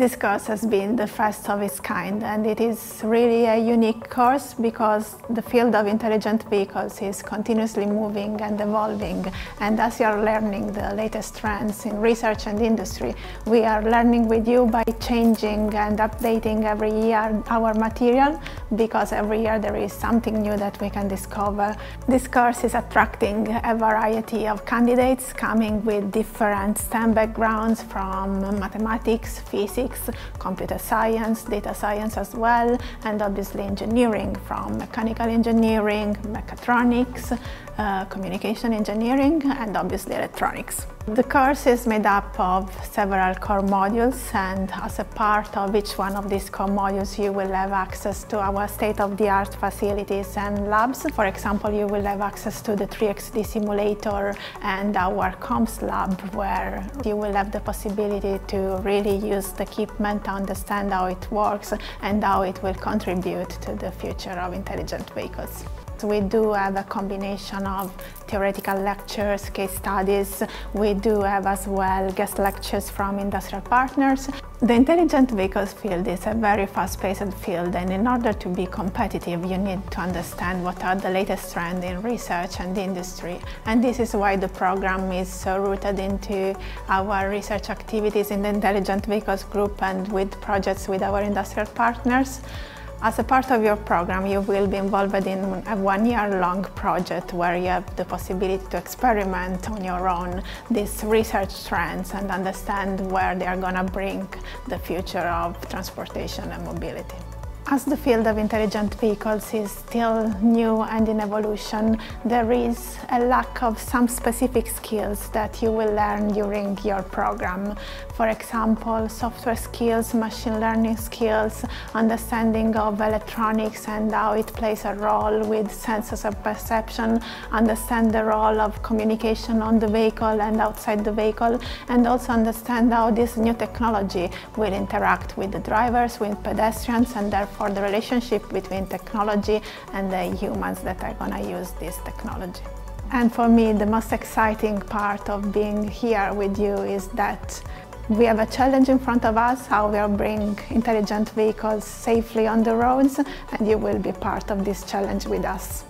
This course has been the first of its kind and it is really a unique course because the field of intelligent vehicles is continuously moving and evolving and as you are learning the latest trends in research and industry, we are learning with you by changing and updating every year our material because every year there is something new that we can discover. This course is attracting a variety of candidates coming with different STEM backgrounds from mathematics, physics, physics, computer science, data science as well, and obviously engineering from mechanical engineering, mechatronics, uh, communication engineering, and obviously electronics. The course is made up of several core modules and as a part of each one of these core modules you will have access to our state-of-the-art facilities and labs. For example, you will have access to the 3XD simulator and our comms lab where you will have the possibility to really use the equipment to understand how it works and how it will contribute to the future of intelligent vehicles. We do have a combination of theoretical lectures, case studies. We do have as well guest lectures from industrial partners. The intelligent vehicles field is a very fast-paced field and in order to be competitive you need to understand what are the latest trends in research and industry and this is why the program is so rooted into our research activities in the intelligent vehicles group and with projects with our industrial partners. As a part of your program, you will be involved in a one-year-long project where you have the possibility to experiment on your own these research trends and understand where they are going to bring the future of transportation and mobility. As the field of intelligent vehicles is still new and in evolution, there is a lack of some specific skills that you will learn during your program. For example, software skills, machine learning skills, understanding of electronics and how it plays a role with sensors of perception, understand the role of communication on the vehicle and outside the vehicle, and also understand how this new technology will interact with the drivers, with pedestrians, and therefore for the relationship between technology and the humans that are going to use this technology. And for me, the most exciting part of being here with you is that we have a challenge in front of us, how we are bringing intelligent vehicles safely on the roads, and you will be part of this challenge with us.